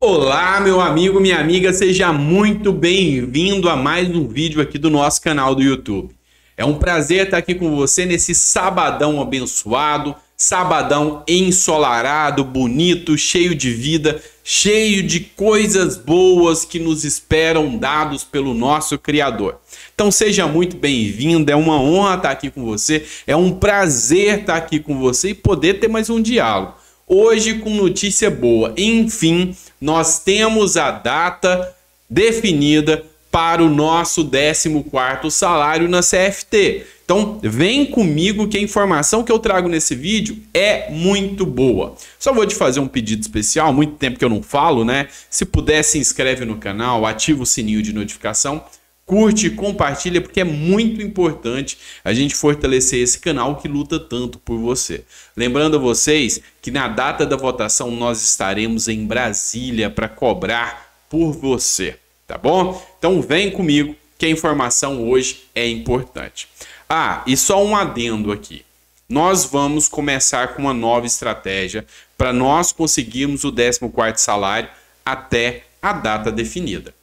Olá, meu amigo, minha amiga, seja muito bem-vindo a mais um vídeo aqui do nosso canal do YouTube. É um prazer estar aqui com você nesse sabadão abençoado, sabadão ensolarado, bonito, cheio de vida, cheio de coisas boas que nos esperam dados pelo nosso Criador. Então seja muito bem-vindo, é uma honra estar aqui com você, é um prazer estar aqui com você e poder ter mais um diálogo. Hoje com notícia boa, enfim, nós temos a data definida para o nosso 14º salário na CFT. Então, vem comigo que a informação que eu trago nesse vídeo é muito boa. Só vou te fazer um pedido especial, muito tempo que eu não falo, né? Se puder, se inscreve no canal, ativa o sininho de notificação, curte compartilha, porque é muito importante a gente fortalecer esse canal que luta tanto por você. Lembrando a vocês que na data da votação nós estaremos em Brasília para cobrar por você, tá bom? Então vem comigo que a informação hoje é importante. Ah, e só um adendo aqui. Nós vamos começar com uma nova estratégia para nós conseguirmos o 14º salário até a data definida.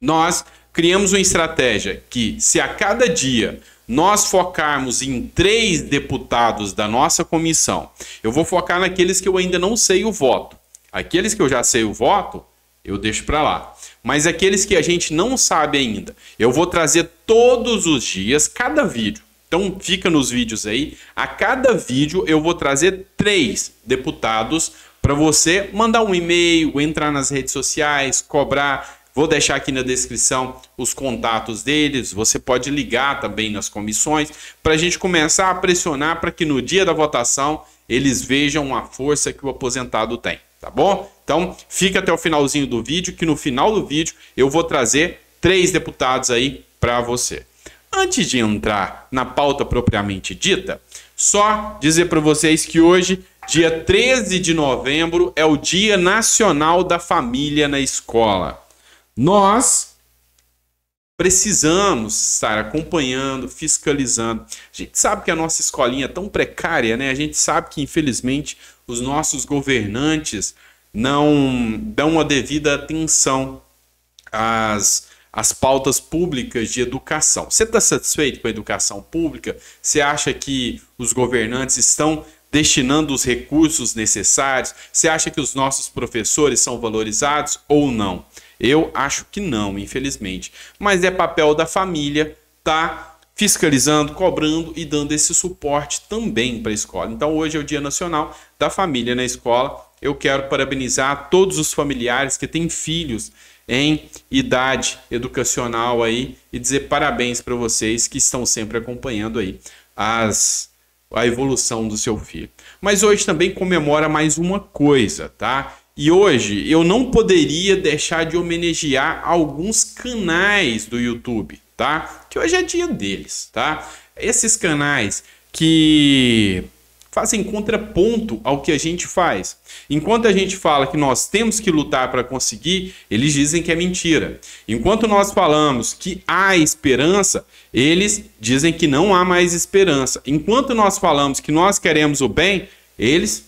Nós criamos uma estratégia que, se a cada dia nós focarmos em três deputados da nossa comissão, eu vou focar naqueles que eu ainda não sei o voto. Aqueles que eu já sei o voto, eu deixo para lá. Mas aqueles que a gente não sabe ainda, eu vou trazer todos os dias, cada vídeo. Então fica nos vídeos aí. A cada vídeo eu vou trazer três deputados para você mandar um e-mail, entrar nas redes sociais, cobrar Vou deixar aqui na descrição os contatos deles. Você pode ligar também nas comissões para a gente começar a pressionar para que no dia da votação eles vejam a força que o aposentado tem, tá bom? Então fica até o finalzinho do vídeo, que no final do vídeo eu vou trazer três deputados aí para você. Antes de entrar na pauta propriamente dita, só dizer para vocês que hoje, dia 13 de novembro, é o Dia Nacional da Família na Escola. Nós precisamos estar acompanhando, fiscalizando. A gente sabe que a nossa escolinha é tão precária, né? A gente sabe que, infelizmente, os nossos governantes não dão a devida atenção às, às pautas públicas de educação. Você está satisfeito com a educação pública? Você acha que os governantes estão destinando os recursos necessários? Você acha que os nossos professores são valorizados ou não? Eu acho que não, infelizmente. Mas é papel da família tá fiscalizando, cobrando e dando esse suporte também para a escola. Então hoje é o Dia Nacional da Família na escola. Eu quero parabenizar todos os familiares que têm filhos em idade educacional aí e dizer parabéns para vocês que estão sempre acompanhando aí as a evolução do seu filho. Mas hoje também comemora mais uma coisa, tá? E hoje eu não poderia deixar de homenagear alguns canais do YouTube, tá? Que hoje é dia deles, tá? Esses canais que fazem contraponto ao que a gente faz. Enquanto a gente fala que nós temos que lutar para conseguir, eles dizem que é mentira. Enquanto nós falamos que há esperança, eles dizem que não há mais esperança. Enquanto nós falamos que nós queremos o bem, eles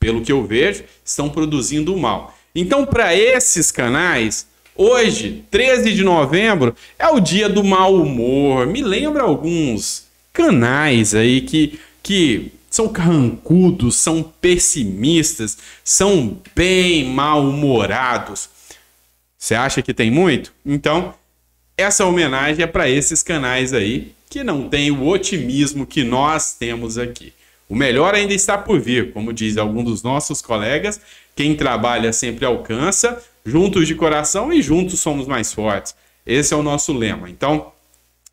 pelo que eu vejo, estão produzindo mal. Então, para esses canais, hoje, 13 de novembro, é o dia do mau humor. Me lembra alguns canais aí que, que são carrancudos, são pessimistas, são bem mal-humorados. Você acha que tem muito? Então, essa homenagem é para esses canais aí que não tem o otimismo que nós temos aqui. O melhor ainda está por vir, como diz algum dos nossos colegas. Quem trabalha sempre alcança, juntos de coração e juntos somos mais fortes. Esse é o nosso lema. Então,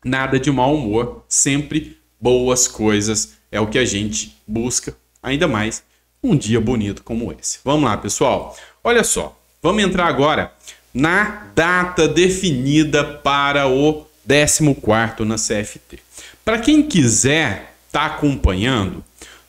nada de mau humor, sempre boas coisas é o que a gente busca, ainda mais um dia bonito como esse. Vamos lá, pessoal. Olha só, vamos entrar agora na data definida para o 14º na CFT. Para quem quiser estar tá acompanhando,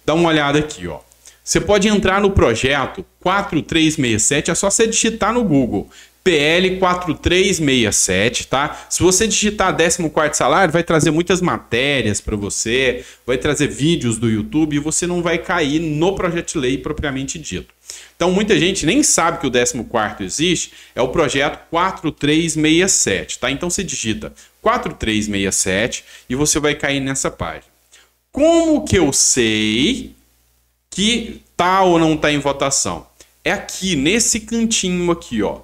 Dá uma olhada aqui, ó. Você pode entrar no projeto 4367, é só você digitar no Google. PL 4367, tá? Se você digitar 14 salário, vai trazer muitas matérias para você, vai trazer vídeos do YouTube e você não vai cair no projeto de lei propriamente dito. Então, muita gente nem sabe que o 14 existe, é o projeto 4367, tá? Então, você digita 4367 e você vai cair nessa página. Como que eu sei que tá ou não tá em votação? É aqui, nesse cantinho aqui, ó.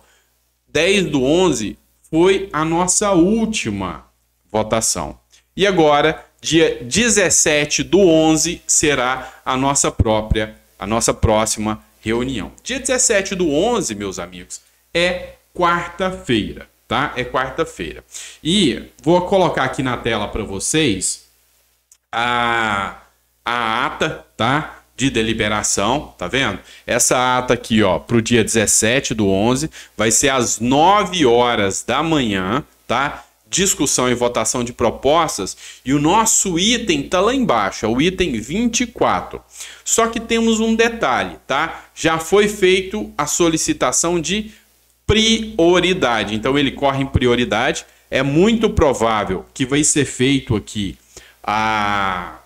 10 do 11 foi a nossa última votação. E agora, dia 17 do 11 será a nossa própria, a nossa próxima reunião. Dia 17 do 11, meus amigos, é quarta-feira, tá? É quarta-feira. E vou colocar aqui na tela para vocês a, a ata, tá? de deliberação, tá vendo? Essa ata aqui, ó, para o dia 17 do 11, vai ser às 9 horas da manhã, tá? Discussão e votação de propostas, e o nosso item tá lá embaixo, é o item 24. Só que temos um detalhe, tá? Já foi feito a solicitação de prioridade, então ele corre em prioridade. É muito provável que vai ser feito aqui a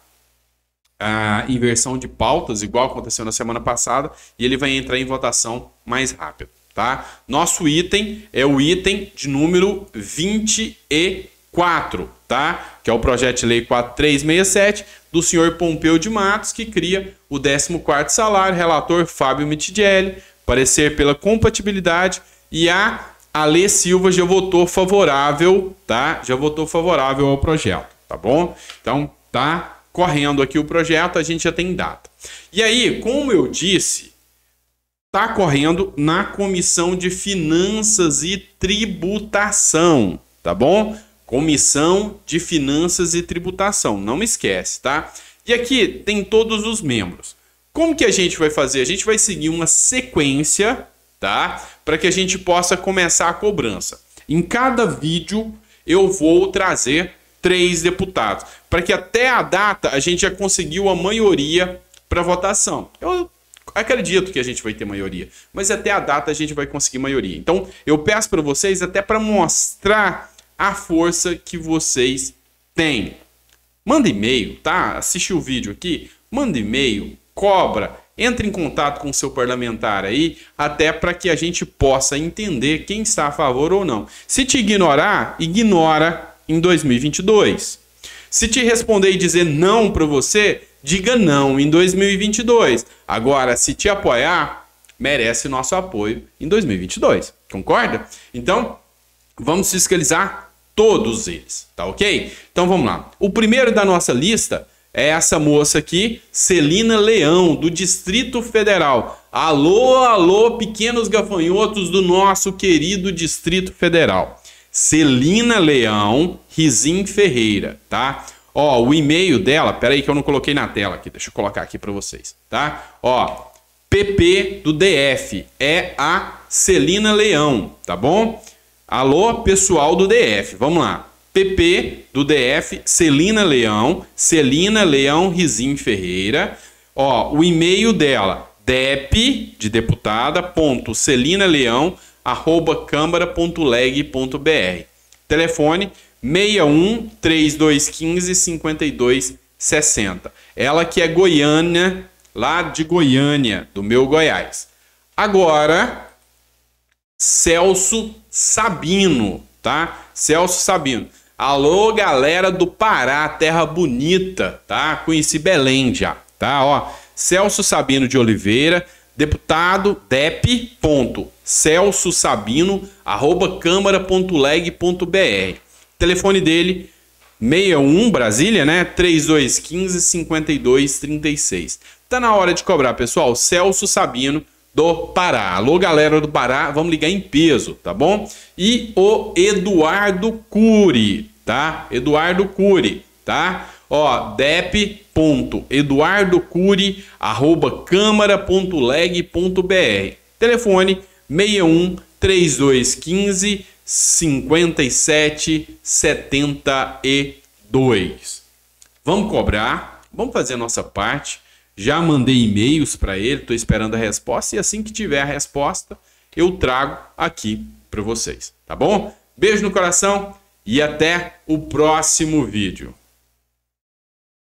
a inversão de pautas, igual aconteceu na semana passada, e ele vai entrar em votação mais rápido, tá? Nosso item é o item de número 24, tá? Que é o projeto de lei 4367 do senhor Pompeu de Matos, que cria o 14º salário, relator Fábio Mitigelli, parecer pela compatibilidade e a Ale Silva já votou favorável, tá? Já votou favorável ao projeto, tá bom? Então, tá correndo aqui o projeto, a gente já tem data. E aí, como eu disse, está correndo na Comissão de Finanças e Tributação, tá bom? Comissão de Finanças e Tributação, não esquece, tá? E aqui tem todos os membros. Como que a gente vai fazer? A gente vai seguir uma sequência, tá? Para que a gente possa começar a cobrança. Em cada vídeo eu vou trazer três deputados, para que até a data a gente já conseguiu a maioria para votação. Eu acredito que a gente vai ter maioria, mas até a data a gente vai conseguir maioria. Então, eu peço para vocês até para mostrar a força que vocês têm. Manda e-mail, tá? Assiste o vídeo aqui, manda e-mail, cobra, entre em contato com o seu parlamentar aí, até para que a gente possa entender quem está a favor ou não. Se te ignorar, ignora em 2022. Se te responder e dizer não para você, diga não em 2022. Agora, se te apoiar, merece nosso apoio em 2022. Concorda? Então, vamos fiscalizar todos eles, tá ok? Então vamos lá. O primeiro da nossa lista é essa moça aqui, Celina Leão, do Distrito Federal. Alô, alô, pequenos gafanhotos do nosso querido Distrito Federal. Celina Leão Rizim Ferreira, tá? Ó, o e-mail dela, peraí que eu não coloquei na tela aqui, deixa eu colocar aqui para vocês, tá? Ó, PP do DF é a Celina Leão, tá bom? Alô, pessoal do DF, vamos lá. PP do DF, Celina Leão, Celina Leão Rizim Ferreira. Ó, o e-mail dela, dep de deputada, ponto, Celina Leão, câmara.leg.br. Telefone 61 3215 5260. Ela que é goiana, lá de Goiânia, do meu Goiás. Agora, Celso Sabino, tá? Celso Sabino. Alô, galera do Pará, terra bonita, tá? Conheci Belém já, tá? Ó, Celso Sabino de Oliveira, deputado dep. Celso Sabino, arroba câmara.leg.br. Telefone dele, 61 Brasília, né? 3215 5236. Tá na hora de cobrar, pessoal. Celso Sabino do Pará. Alô, galera do Pará, vamos ligar em peso, tá bom? E o Eduardo Cury, tá? Eduardo Cury, tá? Ó, dep.eduardocuri@câmara.leg.br. Telefone 61 3215 5772. Vamos cobrar, vamos fazer a nossa parte. Já mandei e-mails para ele, estou esperando a resposta e assim que tiver a resposta, eu trago aqui para vocês, tá bom? Beijo no coração e até o próximo vídeo.